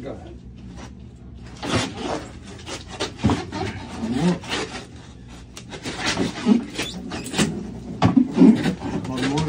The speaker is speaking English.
Go ahead. One more,